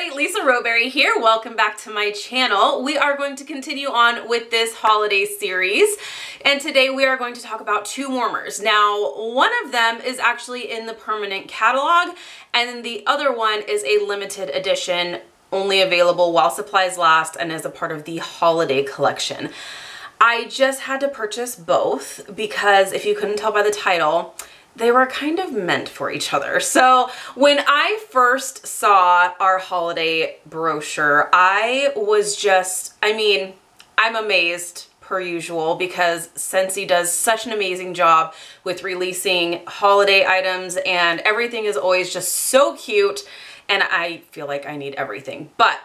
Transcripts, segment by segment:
everybody, Lisa Rowberry here. Welcome back to my channel. We are going to continue on with this holiday series and today we are going to talk about two warmers. Now one of them is actually in the permanent catalog and then the other one is a limited edition only available while supplies last and as a part of the holiday collection. I just had to purchase both because if you couldn't tell by the title, they were kind of meant for each other. So when I first saw our holiday brochure, I was just, I mean, I'm amazed per usual because Scentsy does such an amazing job with releasing holiday items and everything is always just so cute and I feel like I need everything. But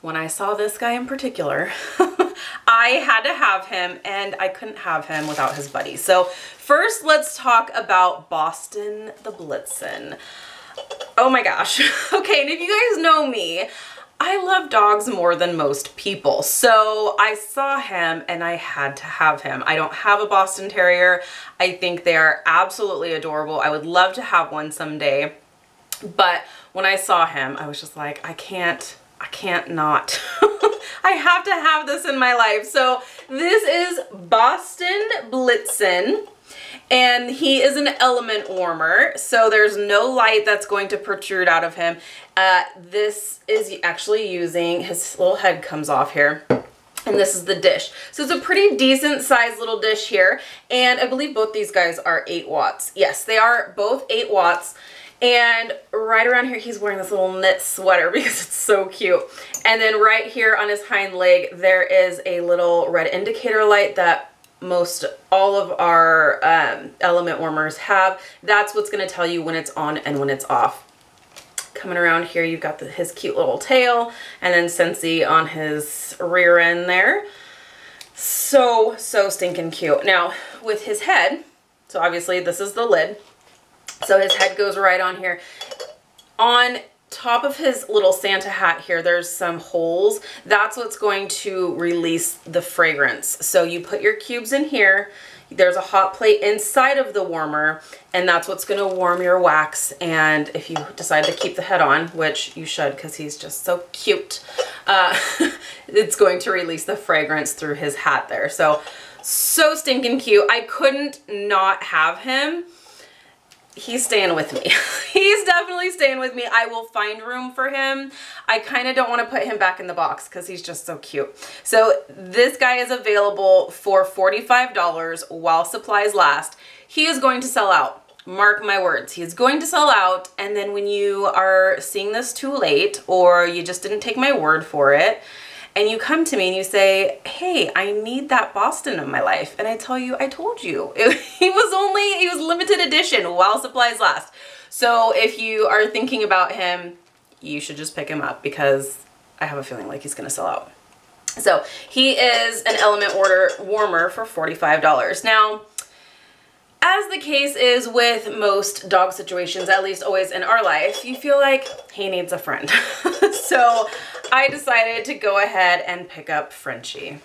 when I saw this guy in particular, I had to have him and I couldn't have him without his buddy. So first let's talk about Boston the Blitzen. Oh my gosh. okay, and if you guys know me, I love dogs more than most people. So I saw him and I had to have him. I don't have a Boston Terrier. I think they are absolutely adorable. I would love to have one someday. But when I saw him, I was just like, I can't, I can't not. I have to have this in my life. So this is Boston Blitzen and he is an element warmer so there's no light that's going to protrude out of him. Uh, this is actually using his little head comes off here and this is the dish. So it's a pretty decent sized little dish here and I believe both these guys are 8 watts. Yes they are both 8 watts and right around here, he's wearing this little knit sweater because it's so cute. And then right here on his hind leg, there is a little red indicator light that most all of our um, element warmers have. That's what's going to tell you when it's on and when it's off. Coming around here, you've got the, his cute little tail and then Scentsy on his rear end there. So, so stinking cute. Now, with his head, so obviously this is the lid. So his head goes right on here. On top of his little Santa hat here, there's some holes. That's what's going to release the fragrance. So you put your cubes in here. There's a hot plate inside of the warmer and that's what's going to warm your wax. And if you decide to keep the head on, which you should because he's just so cute, uh, it's going to release the fragrance through his hat there. So, so stinking cute. I couldn't not have him he's staying with me. he's definitely staying with me. I will find room for him. I kind of don't want to put him back in the box because he's just so cute. So this guy is available for $45 while supplies last. He is going to sell out. Mark my words, he's going to sell out and then when you are seeing this too late or you just didn't take my word for it, and you come to me and you say, hey, I need that Boston in my life. And I tell you, I told you. He was only, he was limited edition while supplies last. So if you are thinking about him, you should just pick him up because I have a feeling like he's gonna sell out. So he is an element order warmer for $45. Now, as the case is with most dog situations, at least always in our life, you feel like he needs a friend. so I decided to go ahead and pick up Frenchie.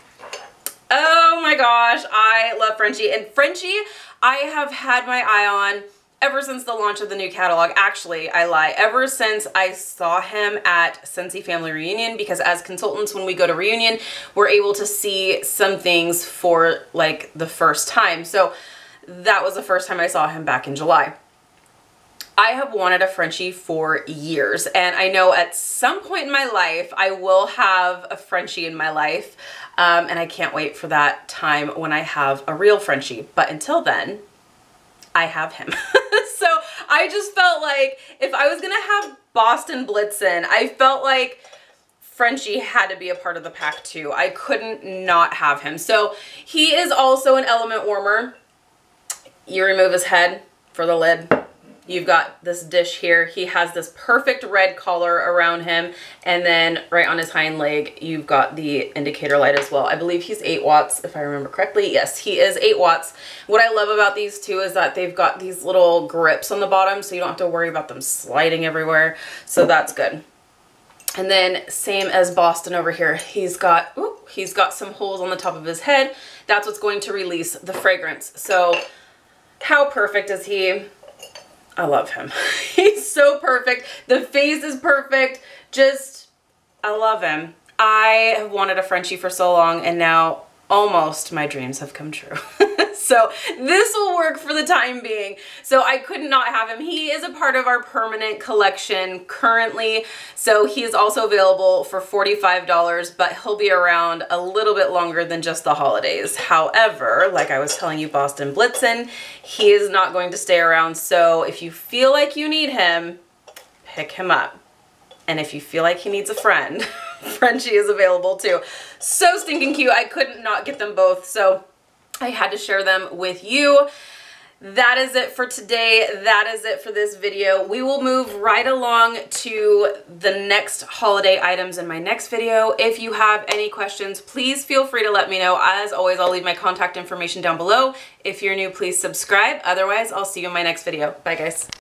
Oh my gosh, I love Frenchie. And Frenchie, I have had my eye on ever since the launch of the new catalog. Actually, I lie. Ever since I saw him at Scentsy Family Reunion because as consultants, when we go to reunion, we're able to see some things for like the first time. So that was the first time I saw him back in July. I have wanted a Frenchie for years and I know at some point in my life I will have a Frenchie in my life um, and I can't wait for that time when I have a real Frenchie but until then I have him. so I just felt like if I was gonna have Boston Blitzen I felt like Frenchie had to be a part of the pack too. I couldn't not have him. So he is also an element warmer. You remove his head for the lid You've got this dish here. He has this perfect red collar around him. And then right on his hind leg, you've got the indicator light as well. I believe he's 8 watts, if I remember correctly. Yes, he is 8 watts. What I love about these two is that they've got these little grips on the bottom, so you don't have to worry about them sliding everywhere. So that's good. And then same as Boston over here, he's got, ooh, he's got some holes on the top of his head. That's what's going to release the fragrance. So how perfect is he? I love him. He's so perfect. The face is perfect. Just, I love him. I have wanted a Frenchie for so long and now almost my dreams have come true. so this will work for the time being. So I could not have him. He is a part of our permanent collection currently. So he is also available for $45, but he'll be around a little bit longer than just the holidays. However, like I was telling you, Boston Blitzen, he is not going to stay around. So if you feel like you need him, pick him up. And if you feel like he needs a friend, Frenchie is available too. So stinking cute. I couldn't not get them both. So I had to share them with you. That is it for today. That is it for this video. We will move right along to the next holiday items in my next video. If you have any questions, please feel free to let me know. As always, I'll leave my contact information down below. If you're new, please subscribe. Otherwise, I'll see you in my next video. Bye, guys.